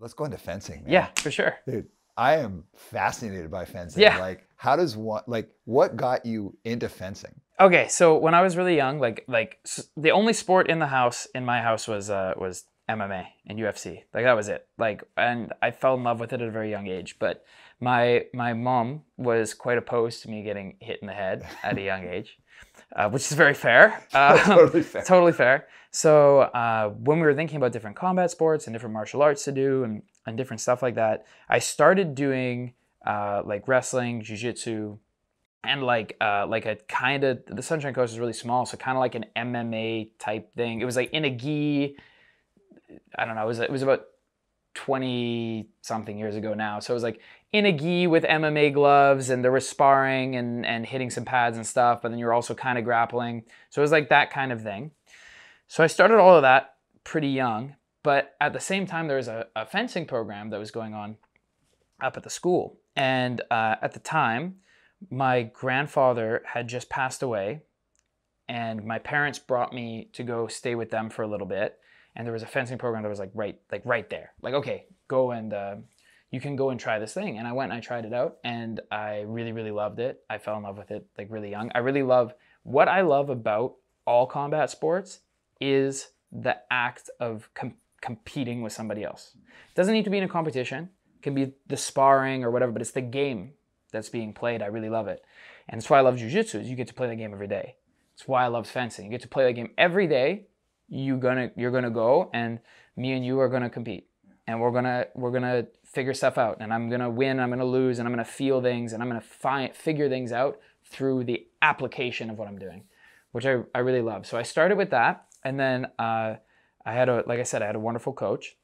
Let's go into fencing. Man. Yeah, for sure. Dude, I am fascinated by fencing. Yeah. Like, how does one like what got you into fencing? Okay, so when I was really young, like like the only sport in the house in my house was uh was MMA and UFC. Like that was it. Like and I fell in love with it at a very young age. But my my mom was quite opposed to me getting hit in the head at a young age, uh, which is very fair. Uh, totally fair. totally fair. So uh, when we were thinking about different combat sports and different martial arts to do and, and different stuff like that, I started doing uh, like wrestling, jujitsu, and like uh, like a kind of the Sunshine Coast is really small, so kind of like an MMA type thing. It was like in a gi. I don't know. It was it was about twenty something years ago now. So it was like in a gi with MMA gloves, and there was sparring and and hitting some pads and stuff. But then you're also kind of grappling. So it was like that kind of thing. So I started all of that pretty young, but at the same time, there was a, a fencing program that was going on up at the school. And uh, at the time, my grandfather had just passed away, and my parents brought me to go stay with them for a little bit. And there was a fencing program that was like right, like right there. Like, okay, go and uh, you can go and try this thing. And I went and I tried it out, and I really, really loved it. I fell in love with it like really young. I really love what I love about all combat sports is the act of com- competing with somebody else. Doesn't need to be in a competition. It can be the sparring or whatever, but it's the game that's being played. I really love it. And that's why I love jujitsu is you get to play the game every day. That's why I love fencing. You get to play the game every day. You gonna you're gonna go and me and you are gonna compete. And we're gonna we're gonna figure stuff out. And I'm gonna win, I'm gonna lose, and I'm gonna feel things and I'm gonna find figure things out through the application of what I'm doing, which I, I really love. So I started with that and then uh, I had a like I said, I had a wonderful coach,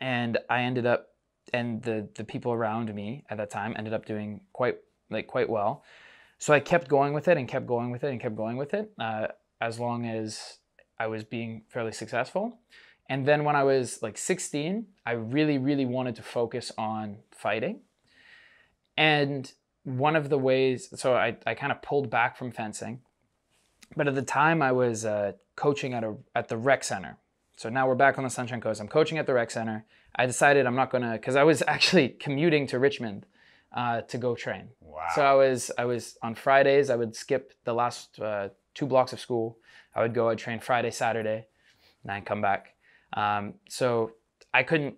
and I ended up and the the people around me at that time ended up doing quite like quite well. So I kept going with it and kept going with it and kept going with it uh, as long as I was being fairly successful. And then when I was like 16, I really really wanted to focus on fighting. And one of the ways, so I, I kind of pulled back from fencing but at the time I was uh, coaching at a at the rec center. So now we're back on the Sunshine Coast. I'm coaching at the rec center. I decided I'm not gonna because I was actually commuting to Richmond uh, to go train. Wow. So I was I was on Fridays. I would skip the last uh, two blocks of school. I would go. I'd train Friday, Saturday, and I'd come back. Um, so I couldn't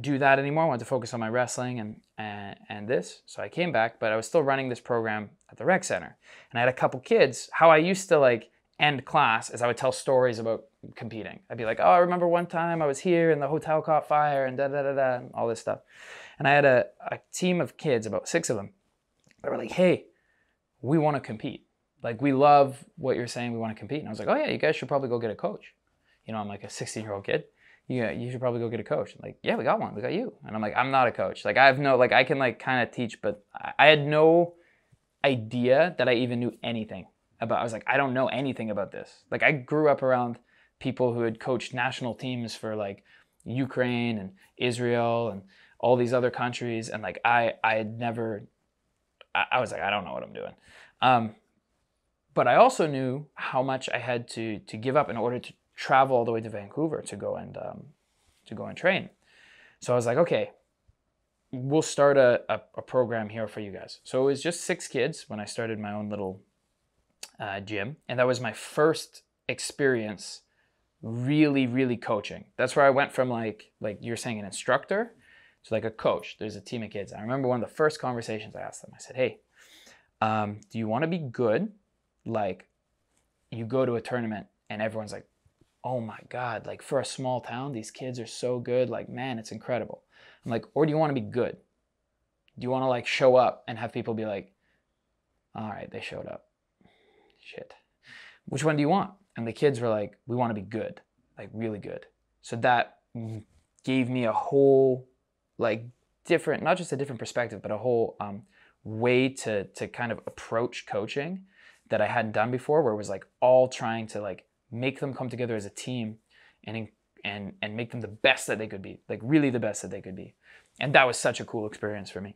do that anymore. I wanted to focus on my wrestling and, and and this. So I came back, but I was still running this program at the rec center, and I had a couple kids. How I used to like end class is I would tell stories about competing. I'd be like, "Oh, I remember one time I was here and the hotel caught fire and da da da da," and all this stuff. And I had a, a team of kids, about six of them. They were like, "Hey, we want to compete. Like, we love what you're saying. We want to compete." And I was like, "Oh yeah, you guys should probably go get a coach." You know, I'm like a 16 year old kid yeah, you should probably go get a coach. Like, yeah, we got one. We got you. And I'm like, I'm not a coach. Like, I have no, like, I can like kind of teach, but I, I had no idea that I even knew anything about. I was like, I don't know anything about this. Like, I grew up around people who had coached national teams for like Ukraine and Israel and all these other countries, and like, I, I had never. I, I was like, I don't know what I'm doing. Um, but I also knew how much I had to to give up in order to travel all the way to Vancouver to go and um, to go and train. So I was like, okay, we'll start a, a, a, program here for you guys. So it was just six kids when I started my own little uh, gym, and that was my first experience really, really coaching. That's where I went from like like you're saying an instructor to like a coach. There's a team of kids. I remember one of the first conversations I asked them. I said, hey, um, do you want to be good? Like you go to a tournament and everyone's like oh my god like for a small town these kids are so good. Like man it's incredible. I'm like or do you want to be good? Do you want to like show up and have people be like all right they showed up. Shit. Which one do you want and the kids were like we want to be good like really good. So that gave me a whole like different not just a different perspective but a whole um, way to to kind of approach coaching that i hadn't done before where it was like all trying to like make them come together as a team and and and make them the best that they could be like really the best that they could be. And that was such a cool experience for me.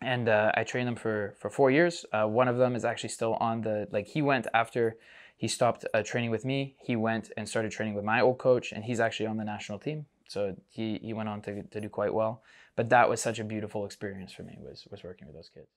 And uh, i trained them for for four years. Uh, one of them is actually still on the like he went after he stopped uh, training with me. He went and started training with my old coach and he's actually on the national team. So he he went on to to do quite well. But that was such a beautiful experience for me was was working with those kids.